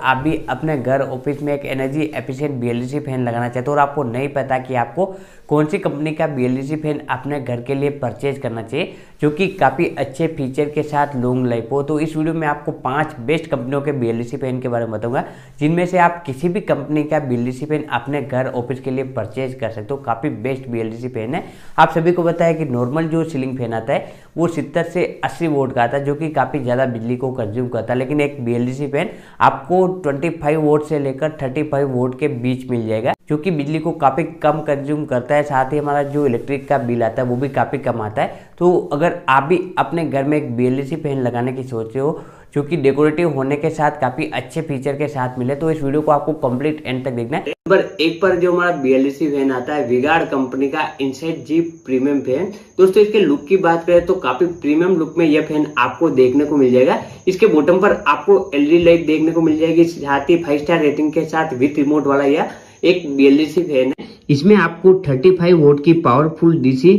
आप भी अपने घर ऑफ़िस में एक एनर्जी एफिशिएंट बीएलडीसी फ़ैन लगाना चाहते हो और आपको नहीं पता कि आपको कौन सी कंपनी का बीएलडीसी फ़ैन अपने घर के लिए परचेज करना चाहिए, जो कि काफ़ी अच्छे फीचर के साथ लॉन्ग लाइफ हो तो इस वीडियो में आपको पाँच बेस्ट कंपनियों के बीएलडीसी फ़ैन के बारे में बताऊँगा, जिनमें से आप किसी भी कंपनी का बीएलडीसी फ़ैन अपने घर ऑफ़िस के लिए परचेज कर सकते हो, काफ़ी बेस्ट बीएलडीसी फ़ैन है। आप सभी को बताया कि नॉर्मल जो सीलिंग फ़ैन आता है वो सत्तर से अस्सी वोट का आता है जो कि काफ़ी ज़्यादा बिजली को कंज्यूम करता है। लेकिन एक बी फ़ैन आपको 25 वोट से लेकर 35 वोट के बीच मिल जाएगा, जो कि बिजली को काफ़ी कम कंज्यूम करता है। साथ ही हमारा जो इलेक्ट्रिक का बिल आता है, वो भी काफ़ी कम आता है। तो अगर आप भी अपने घर में एक बी फ़ैन लगाने की सोच रहे हो जो कि डेकोरेटिव होने के साथ काफ़ी अच्छे फीचर के साथ मिले तो इस वीडियो को आपको कंप्लीट एंड तक देखना है। नंबर एक पर जो हमारा बीएलसी फ़ैन आता है विगार्ड कंपनी का इनसेट जी प्रीमियम फ़ैन दोस्तों इसके लुक की बात करें तो काफ़ी प्रीमियम लुक में यह फ़ैन आपको देखने को मिल जाएगा। इसके बॉटम पर आपको एलईडी लाइट देखने को मिल जाएगी, साथ ही फाइव स्टार रेटिंग के साथ विथ रिमोट वाला यह एक बीएलसी फ़ैन है। इसमें आपको थर्टी वोट की पावरफुल डीसी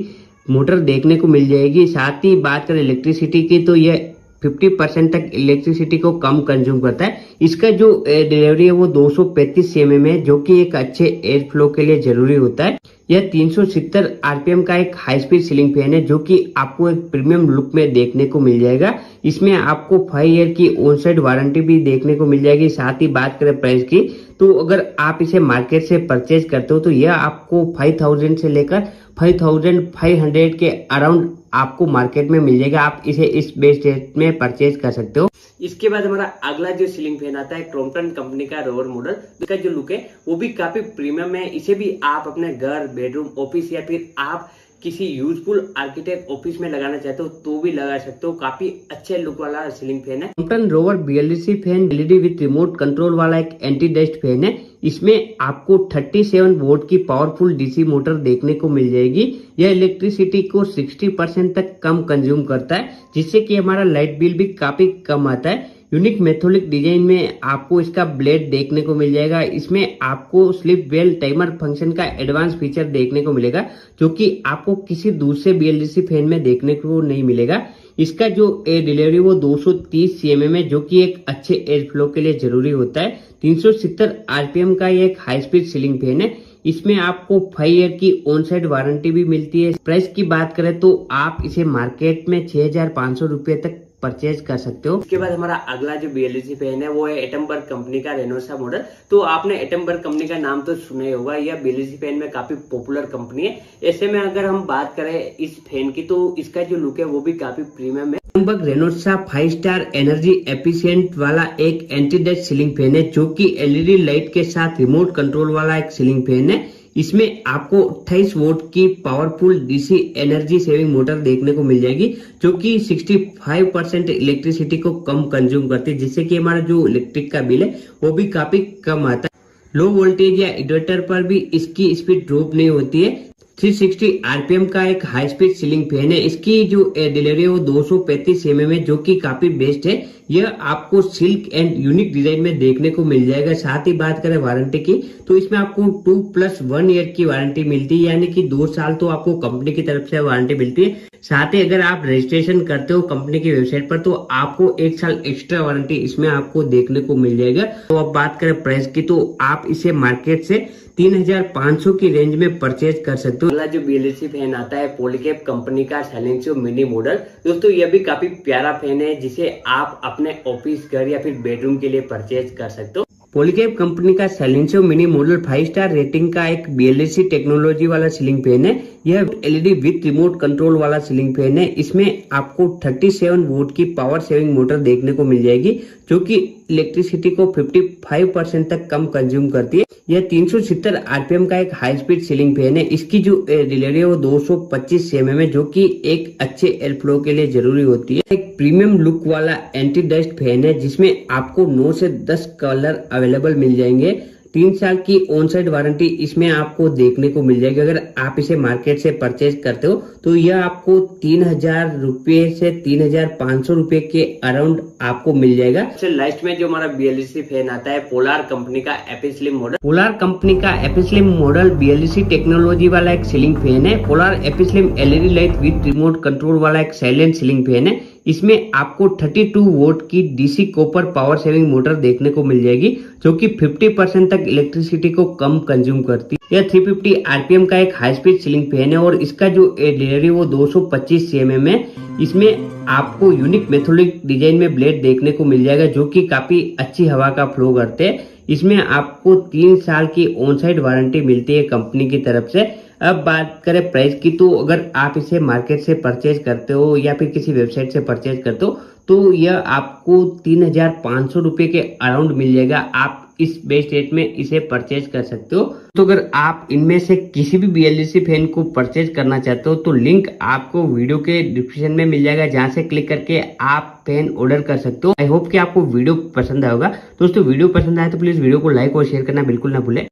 मोटर देखने को मिल जाएगी। साथ ही बात करें इलेक्ट्रिसिटी की तो यह 50 परसेंट तक इलेक्ट्रिसिटी को कम कंज्यूम करता है। इसका जो डिलीवरी है वो दो सौ पैंतीस है, जो कि एक अच्छे एयर फ्लो के लिए ज़रूरी होता है। यह 370 आरपीएम का एक हाई स्पीड सीलिंग फ़ैन है, जो कि आपको एक प्रीमियम लुक में देखने को मिल जाएगा। इसमें आपको फाइव ईयर की ऑन साइड वारंटी भी देखने को मिल जाएगी। साथ ही बात करें प्राइस की तो अगर आप इसे मार्केट से परचेज करते हो तो यह आपको फाइव थाउज़ेंड से लेकर फाइव थाउज़ेंड फाइव हंड्रेड के अराउंड आपको मार्केट में मिल जाएगा। आप इसे इस बेस्ट रेट में परचेज कर सकते हो। इसके बाद हमारा अगला जो सीलिंग फ़ैन आता है क्रोमटन कंपनी का रोवर मॉडल इसका जो लुक है, वो भी काफ़ी प्रीमियम है। इसे भी आप अपने घर बेडरूम ऑफ़िस या फिर आप किसी यूजफुल आर्किटेक्ट ऑफ़िस में लगाना चाहते हो तो भी लगा सकते हो। काफ़ी अच्छे लुक वाला सीलिंग फ़ैन है। Crompton Rover BLDC fan LED with remote control वाला एक एंटी डस्ट फ़ैन है। इसमें आपको 37 वोल्ट की पावरफुल डीसी मोटर देखने को मिल जाएगी। यह इलेक्ट्रिसिटी को 60 परसेंट तक कम कंज्यूम करता है, जिससे कि हमारा लाइट बिल भी काफ़ी कम आता है। यूनिक मेथोलिक डिज़ाइन में आपको इसका ब्लेड देखने को मिल जाएगा। इसमें आपको स्लिप वेल टाइमर फ़ंक्शन का एडवांस फीचर देखने को मिलेगा, जो कि आपको किसी दूसरे बीएलडीसी फ़ैन में देखने को नहीं मिलेगा। इसका जो एयर डिलीवरी वो 230 सीएमएम है, जो कि एक अच्छे एयर फ्लो के लिए ज़रूरी होता है। 370 आरपीएम का एक हाई स्पीड सीलिंग फ़ैन है। इसमें आपको फाइव ईयर की ऑन साइड वारंटी भी मिलती है। प्राइस की बात करें तो आप इसे मार्केट में छह हज़ार पाँच सौ तक परचेज कर सकते हो। उसके बाद हमारा अगला जो बीएलसी पेन है वो है एटम्बर कंपनी का रेनोसा मॉडल तो आपने एटम्बर कंपनी का नाम तो सुना ही होगा यह बीएलसी पेन में काफ़ी पॉपुलर कंपनी है। ऐसे में अगर हम बात करें इस फ़ैन की तो इसका जो लुक है वो भी काफ़ी प्रीमियम है। लगभग Renesa five star energy efficient वाला एक एंटी डेट सीलिंग फ़ैन है जो कि एलईडी लाइट के साथ रिमोट कंट्रोल वाला एक सीलिंग फ़ैन है। इसमें आपको अट्ठाईस वोट की powerful DC energy saving motor देखने को मिल जाएगी, जो कि 65 परसेंट इलेक्ट्रिसिटी को कम कंज्यूम करती है, जिससे कि हमारा जो इलेक्ट्रिक का बिल है, वो भी काफ़ी कम आता है। लो वोल्टेज या इन्वर्टर पर भी इसकी स्पीड ड्रॉप नहीं होती है। 360 आरपीएम का एक हाई स्पीड सीलिंग फ़ैन है। इसकी जो डिलीवरी है वो दो सौ पैंतीस एम एम है जो कि काफ़ी बेस्ट है। यह आपको सिल्क एंड यूनिक डिज़ाइन में देखने को मिल जाएगा। साथ ही बात करें वारंटी की तो इसमें आपको टू प्लस वन ईयर की वारंटी मिलती है। यानी कि दो साल तो आपको कंपनी की तरफ़ से वारंटी मिलती है। साथ ही अगर आप रजिस्ट्रेशन करते हो कंपनी की वेबसाइट पर तो आपको एक साल एक्स्ट्रा वारंटी इसमें आपको देखने को मिल जाएगा। तो अब बात करें प्राइस की तो आप इसे मार्केट से तीन हज़ार पाँच सौ की रेंज में परचेज कर सकते हो। अगला जो बीएलसी फ़ैन आता है पोलिकेप कंपनी का सैलेंसो मिनी मॉडल दोस्तों ये भी काफ़ी प्यारा फ़ैन है, जिसे आप अपने ऑफ़िस घर या फिर बेडरूम के लिए परचेज कर सकते हो। पोलिकेप कंपनी का Silencio mini model five star rating का एक बीएलसी टेक्नोलॉजी वाला सीलिंग फ़ैन है। यह एलईडी विथ रिमोट कंट्रोल वाला सीलिंग फ़ैन है। इसमें आपको 37 वोट की पावर सेविंग मोटर देखने को मिल जाएगी, जो कि इलेक्ट्रिसिटी को 55 परसेंट तक कम कंज्यूम करती है। यह तीन सौ आरपीएम का एक हाई स्पीड सीलिंग फ़ैन है। इसकी जो डिलीवरी है वो दो सौ पच्चीस जो कि एक अच्छे एयर फ्लो के लिए ज़रूरी होती है। एक प्रीमियम लुक वाला एंटी डस्ट फ़ैन है, जिसमें आपको नौ से दस कलर अवेलेबल मिल जाएँगे। तीन साल की ऑन साइड वारंटी इसमें आपको देखने को मिल जाएगी। अगर आप इसे मार्केट से परचेज करते हो तो यह आपको तीन हज़ार रूपए से तीन हज़ार पाँच सौ रुपये के अराउंड आपको मिल जाएगा। लास्ट में जो हमारा बीएलसी फ़ैन आता है पोलार कंपनी का एपिस्लिम मॉडल पोलार कंपनी का एपिस्लिम मॉडल बीएलसी टेक्नोलॉजी वाला एक सीलिंग फ़ैन है। Polar एपिस्लिम LED light with remote control वाला एक साइलेंट सीलिंग फ़ैन है। इसमें आपको 32 वोट की DC copper power saving motor देखने को मिल जाएगी, जो कि 50 परसेंट तक इलेक्ट्रिसिटी को कम कंज्यूम करती है। यह 350 आरपीएम का एक हाई स्पीड सीलिंग फ़ैन है और इसका जो डिलीवरी वो 225 सीएमएम है। इसमें आपको यूनिक मेथोडिक डिज़ाइन में ब्लेड देखने को मिल जाएगा, जो कि काफ़ी अच्छी हवा का फ्लो करते हैं। इसमें आपको तीन साल की ऑन साइड वारंटी मिलती है कंपनी की तरफ़ से। अब बात करें प्राइस की तो अगर आप इसे मार्केट से परचेज करते हो या फिर किसी वेबसाइट से परचेज करते हो तो यह आपको तीन हज़ार पाँच सौ रुपये के अराउंड मिल जाएगा। आप इस बेस्ट रेट में इसे परचेज कर सकते हो। तो अगर आप इनमें से किसी भी बीएलडीसी फ़ैन को परचेज करना चाहते हो तो लिंक आपको वीडियो के डिस्क्रिप्शन में मिल जाएगा, जहाँ से क्लिक करके आप फ़ैन ऑर्डर कर सकते हो। आई होप कि आपको वीडियो पसंद आएगा दोस्तों वीडियो पसंद आए तो प्लीज़ वीडियो को लाइक और शेयर करना बिल्कुल ना भूले।